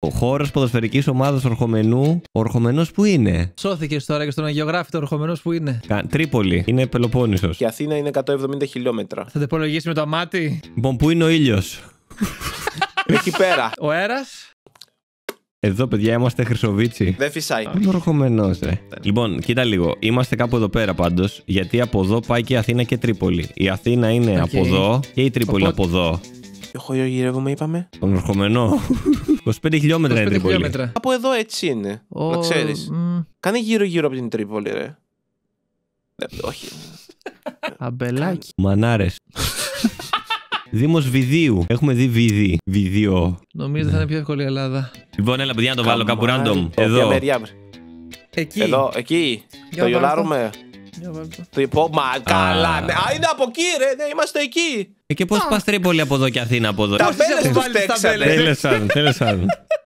Ο χώρος ποδοσφαιρικής ομάδας Ορχομενού. Ο Ορχομενός που είναι; Σώθηκες τώρα και στον Αγιογράφητο ορχομενός που είναι. Κα- Τρίπολη. Είναι Πελοπόννησος. Και η Αθήνα είναι 170 χιλιόμετρα. Θα το υπολογίσει με το μάτι. Λοιπόν, πού είναι ο ήλιος; Εκεί πέρα. Ο αέρας. Εδώ, παιδιά, είμαστε Χρυσοβίτσι. Δεν φυσάει. Είναι ορχομενός, ρε. Λοιπόν, κοίτα λίγο. Είμαστε κάπου εδώ πέρα πάντως. Γιατί από εδώ πάει και η Αθήνα και Τρίπολη. Η Αθήνα είναι Οκ. από εδώ και η Τρίπολη Οπότε- από εδώ. Εγώ γυρεύομαι, είπαμε. Τον ορχομενό. 25 χιλιόμετρα είναι η 25 Τρίπολη. χιλιόμετρα. Από εδώ έτσι είναι. Ο- Να ξέρεις. μ, Κάνε γύρω-γύρω από την Τρίπολη, ρε. Ε, όχι. Αμπελάκι. Μανάρες. Δήμος Βιδίου. Έχουμε δει Βιδί. Βιδίο. Νομίζω θα είναι πιο εύκολη η Ελλάδα. Λοιπόν, έλα, παιδιά, να το βάλω κάπου Καμάρι. random. Ποια Εδώ. μεριά, βρε. Εκεί. Εδώ, εκεί. Για Το βάλ' γιολάρουμε. Για βάλ' το. Το υπό. Μα καλά. ναι. Α, είναι από εκεί, ρε. Ναι, είμαστε εκεί. Ε, και πώς πας Τρίπολη από εδώ και Αθήνα από εδώ. Τα Πώς τις μπέλες έχω τους